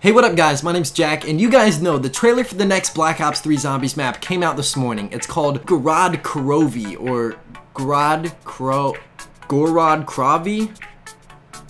Hey, what up guys? My name's Jack, and you guys know the trailer for the next Black Ops 3 Zombies map came out this morning. It's called Gorod Krovi, or Gorod Kro... Gorod Kravi?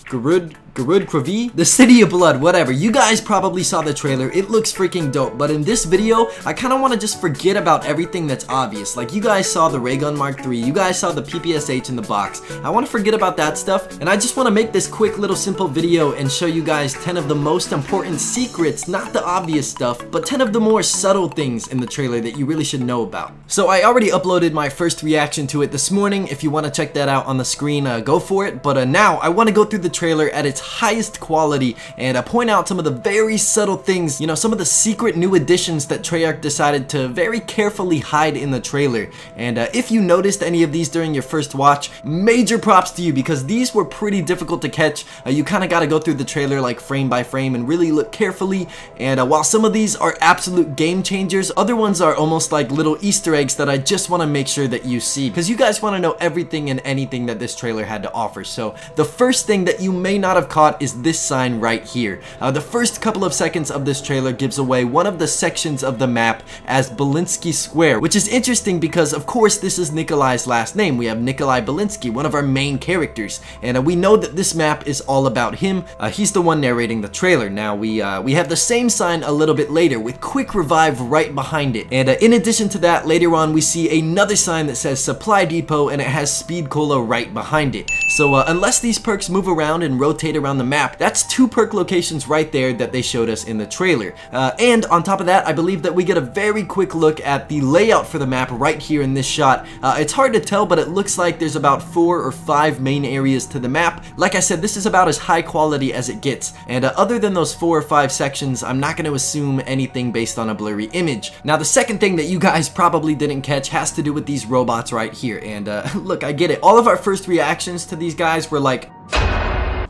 Garud... Garud Kravi? The City of Blood, whatever. You guys probably saw the trailer. It looks freaking dope. But in this video, I kind of want to just forget about everything that's obvious. Like, you guys saw the Raygun Mark III. You guys saw the PPSH in the box. I want to forget about that stuff. And I just want to make this quick little simple video and show you guys 10 of the most important secrets, not the obvious stuff, but 10 of the more subtle things in the trailer that you really should know about. So I already uploaded my first reaction to it this morning. If you want to check that out on the screen, uh, go for it. But uh, now I want to go through the trailer at its highest quality and uh, point out some of the very subtle things, you know, some of the secret new additions that Treyarch decided to very carefully hide in the trailer. And uh, if you noticed any of these during your first watch, major props to you because these were pretty difficult to catch. Uh, you kind of got to go through the trailer like frame by frame and really look carefully. And uh, while some of these are absolute game changers, other ones are almost like little Easter eggs that I just want to make sure that you see because you guys want to know everything and anything that this trailer had to offer. So the first thing that you may not have caught is this sign right here. Uh, the first couple of seconds of this trailer gives away one of the sections of the map as Belinsky Square, which is interesting because of course this is Nikolai's last name. We have Nikolai Belinsky, one of our main characters, and uh, we know that this map is all about him. Uh, he's the one narrating the trailer. Now we uh, we have the same sign a little bit later with Quick Revive right behind it. And uh, in addition to that, later on we see another sign that says Supply Depot and it has Speed Cola right behind it. So uh, unless these perks move around and rotate around the map, that's two perk locations right there that they showed us in the trailer. Uh, and on top of that, I believe that we get a very quick look at the layout for the map right here in this shot. Uh, it's hard to tell, but it looks like there's about four or five main areas to the map. Like I said, this is about as high quality as it gets. And uh, other than those four or five sections, I'm not going to assume anything based on a blurry image. Now, the second thing that you guys probably didn't catch has to do with these robots right here. And uh, look, I get it. All of our first reactions to these guys were like,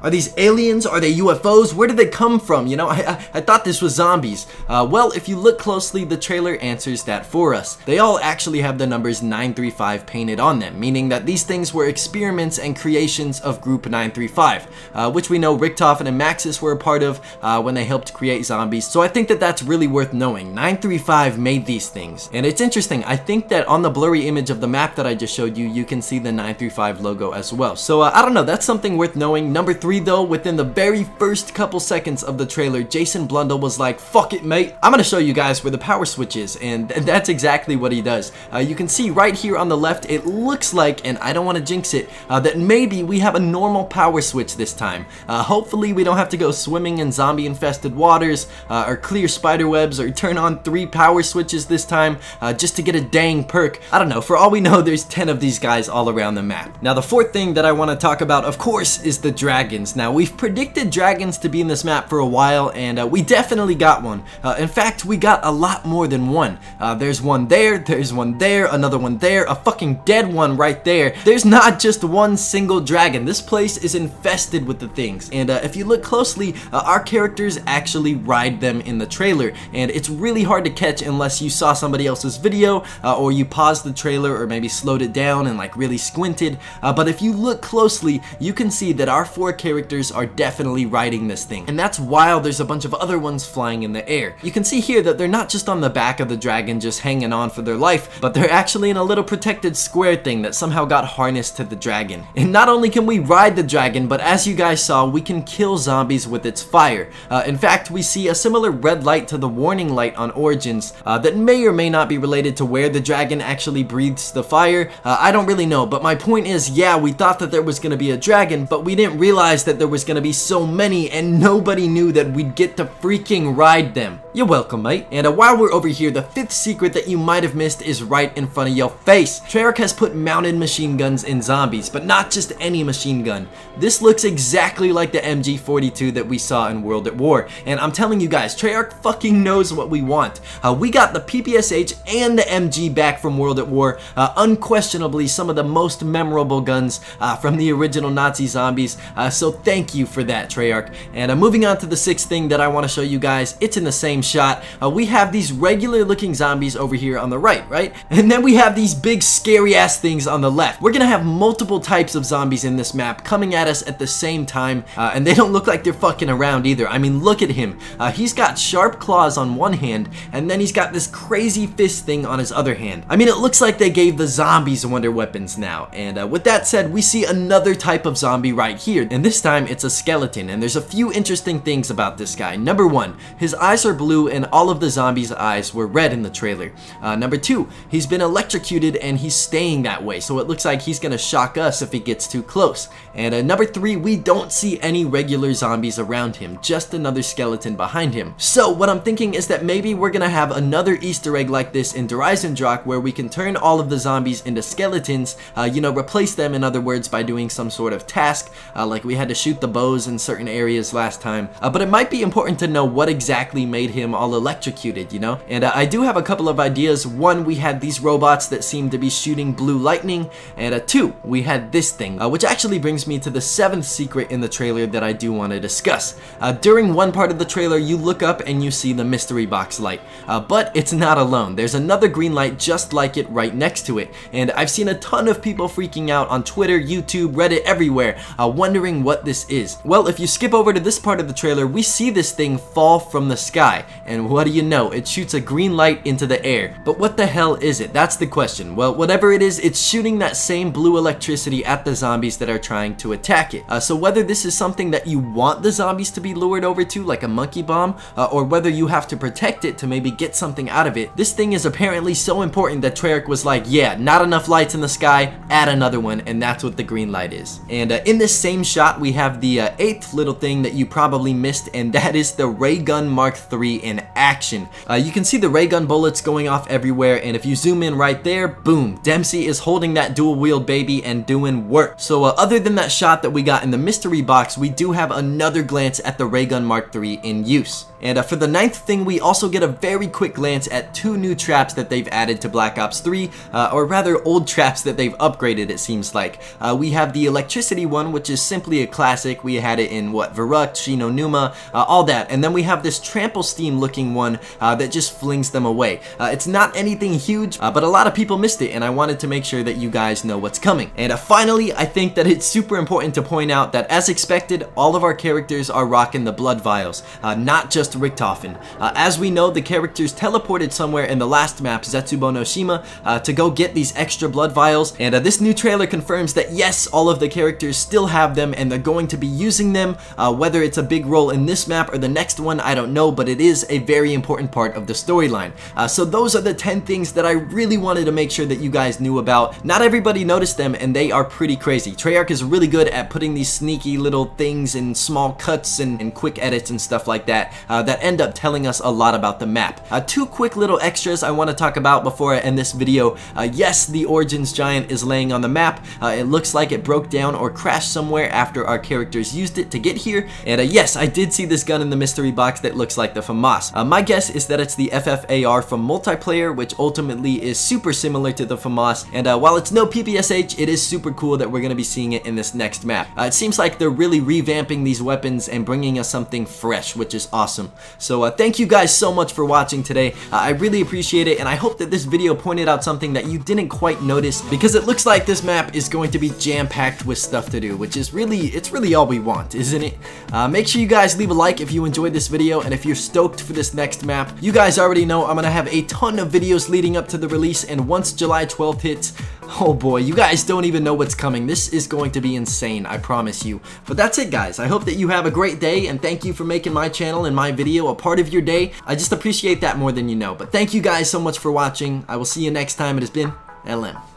are these aliens? Are they UFOs? Where did they come from? You know, I, I, I thought this was zombies. Uh, well, if you look closely, the trailer answers that for us. They all actually have the numbers 935 painted on them, meaning that these things were experiments and creations of Group 935, uh, which we know Richtofen and Maxis were a part of uh, when they helped create zombies. So I think that that's really worth knowing. 935 made these things. And it's interesting, I think that on the blurry image of the map that I just showed you, you can see the 935 logo as well. So uh, I don't know, that's something worth knowing. Number three, 3 though, within the very first couple seconds of the trailer, Jason Blundell was like, fuck it mate, I'm gonna show you guys where the power switch is, and that's exactly what he does. Uh, you can see right here on the left, it looks like, and I don't want to jinx it, uh, that maybe we have a normal power switch this time. Uh, hopefully we don't have to go swimming in zombie infested waters, uh, or clear spider webs, or turn on three power switches this time, uh, just to get a dang perk. I don't know, for all we know, there's 10 of these guys all around the map. Now the fourth thing that I want to talk about, of course, is the dragon dragons. Now, we've predicted dragons to be in this map for a while, and uh, we definitely got one. Uh, in fact, we got a lot more than one. Uh, there's one there, there's one there, another one there, a fucking dead one right there. There's not just one single dragon. This place is infested with the things, and uh, if you look closely, uh, our characters actually ride them in the trailer, and it's really hard to catch unless you saw somebody else's video, uh, or you paused the trailer, or maybe slowed it down and like really squinted, but if you look closely, you can see that our four characters characters are definitely riding this thing. And that's while there's a bunch of other ones flying in the air. You can see here that they're not just on the back of the dragon just hanging on for their life, but they're actually in a little protected square thing that somehow got harnessed to the dragon. And not only can we ride the dragon, but as you guys saw, we can kill zombies with its fire. Uh, in fact, we see a similar red light to the warning light on Origins uh, that may or may not be related to where the dragon actually breathes the fire. Uh, I don't really know, but my point is, yeah, we thought that there was going to be a dragon, but we didn't realize realized that there was gonna be so many and nobody knew that we'd get to freaking ride them. You're welcome, mate. And uh, while we're over here, the fifth secret that you might have missed is right in front of your face. Treyarch has put mounted machine guns in zombies, but not just any machine gun. This looks exactly like the MG42 that we saw in World at War. And I'm telling you guys, Treyarch fucking knows what we want. Uh, we got the PPSH and the MG back from World at War. Uh, unquestionably some of the most memorable guns uh, from the original Nazi zombies. Uh, so so thank you for that, Treyarch. And uh, moving on to the sixth thing that I want to show you guys, it's in the same shot. Uh, we have these regular looking zombies over here on the right, right? And then we have these big scary ass things on the left. We're gonna have multiple types of zombies in this map coming at us at the same time, uh, and they don't look like they're fucking around either. I mean, look at him. Uh, he's got sharp claws on one hand, and then he's got this crazy fist thing on his other hand. I mean, it looks like they gave the zombies wonder weapons now. And uh, with that said, we see another type of zombie right here, and this time it's a skeleton, and there's a few interesting things about this guy. Number one, his eyes are blue, and all of the zombies' eyes were red in the trailer. Uh, number two, he's been electrocuted, and he's staying that way, so it looks like he's gonna shock us if he gets too close. And uh, number three, we don't see any regular zombies around him, just another skeleton behind him. So what I'm thinking is that maybe we're gonna have another Easter egg like this in Der Eisendrache where we can turn all of the zombies into skeletons, uh, you know, replace them in other words by doing some sort of task, uh, like we had to shoot the bows in certain areas last time. Uh, but it might be important to know what exactly made him all electrocuted, you know? And uh, I do have a couple of ideas. One, we had these robots that seemed to be shooting blue lightning, and uh, two, we had this thing, uh, which actually brings me to the seventh secret in the trailer that I do want to discuss. Uh, during one part of the trailer, you look up and you see the mystery box light, uh, but it's not alone. There's another green light just like it right next to it, and I've seen a ton of people freaking out on Twitter, YouTube, Reddit, everywhere, wondering what this is. Well, if you skip over to this part of the trailer, we see this thing fall from the sky, and what do you know, it shoots a green light into the air. But what the hell is it? That's the question. Well, whatever it is, it's shooting that same blue electricity at the zombies that are trying to attack it. Uh, so whether this is something that you want the zombies to be lured over to, like a monkey bomb, uh, or whether you have to protect it to maybe get something out of it, this thing is apparently so important that Treyarch was like, yeah, not enough lights in the sky, add another one, and that's what the green light is. And uh, in this same shot, we have the uh, eighth little thing that you probably missed, and that is the ray gun Mark III in action. Uh, you can see the ray gun bullets going off everywhere, and if you zoom in right there, boom, Dempsey is holding that dual wield baby and doing work. So uh, other than that shot that we got in the mystery box, we do have another glance at the ray gun Mark III in use. And uh, for the ninth thing, we also get a very quick glance at two new traps that they've added to Black Ops 3, uh, or rather old traps that they've upgraded it seems like. Uh, we have the electricity one, which is simply a classic. We had it in, what, Verrückt, Shi No Numa, uh, all that. And then we have this trample steam looking one uh, that just flings them away. Uh, it's not anything huge, but a lot of people missed it, and I wanted to make sure that you guys know what's coming. And finally, I think that it's super important to point out that as expected, all of our characters are rocking the blood vials, not just Richtofen. Uh, as we know, the characters teleported somewhere in the last map, Zetsubo no Shima, uh, to go get these extra blood vials, and uh, this new trailer confirms that yes, all of the characters still have them, and they're going to be using them, uh, whether it's a big role in this map or the next one, I don't know, but it is a very important part of the storyline. Uh, so those are the 10 things that I really wanted to make sure that you guys knew about. Not everybody noticed them, and they are pretty crazy. Treyarch is really good at putting these sneaky little things in small cuts and, and quick edits and stuff like that uh, that end up telling us a lot about the map. Uh, two quick little extras I want to talk about before I end this video. Uh, yes, the Origins Giant is laying on the map. Uh, it looks like it broke down or crashed somewhere after our characters used it to get here. And uh, yes, I did see this gun in the mystery box that looks like the FAMAS. Uh, my guess is that it's the FFAR from multiplayer, which ultimately is super similar to the FAMAS. And while it's no PPSH, it is super cool that we're going to be seeing it in this next map. it seems like they're really revamping these weapons and bringing us something fresh, which is awesome. So uh, thank you guys so much for watching today. Uh, I really appreciate it, and I hope that this video pointed out something that you didn't quite notice, because it looks like this map is going to be jam-packed with stuff to do, which is really, it's really all we want, isn't it? Uh, make sure you guys leave a like if you enjoyed this video, and if you're stoked for this next map. You guys already know I'm gonna have a ton of videos leading up to the release, and once July 12th hits, Oh boy, you guys don't even know what's coming. This is going to be insane, I promise you. But that's it guys. I hope that you have a great day and thank you for making my channel and my video a part of your day. I just appreciate that more than you know. But thank you guys so much for watching. I will see you next time. It has been LM.